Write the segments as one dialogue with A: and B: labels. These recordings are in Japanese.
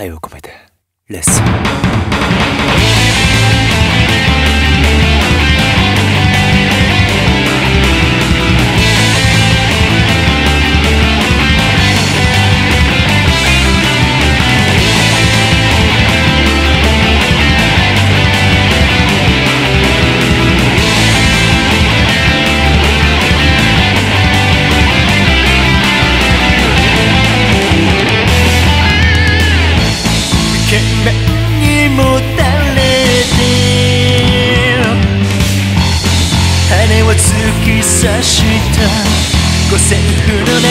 A: 愛を込めてレッスン。
B: を突き刺した。五線譜の中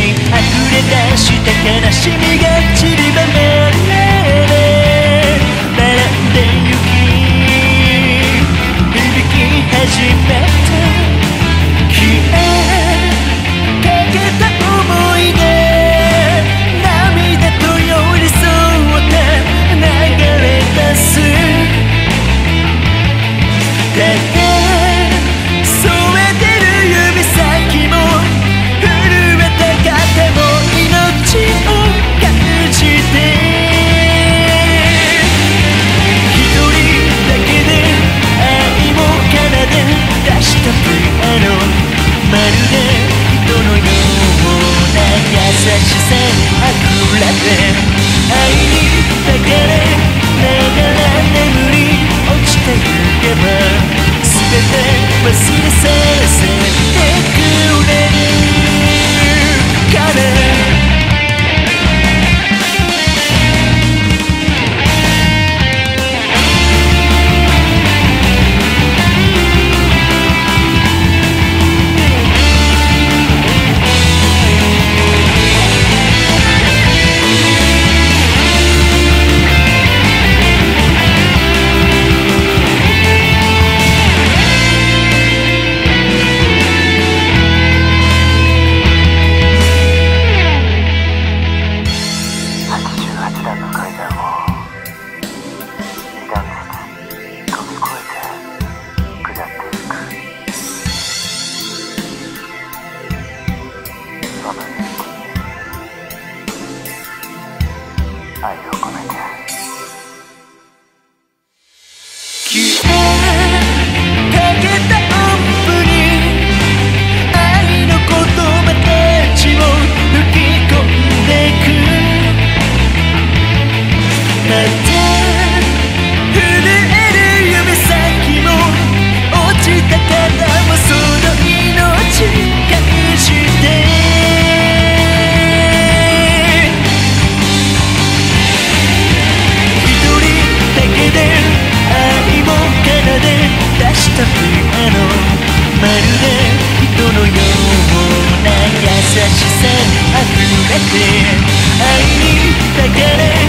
B: に溢れ出した悲しみが散りばめ忘れ去らせ
C: Step. し永遠に
B: だけで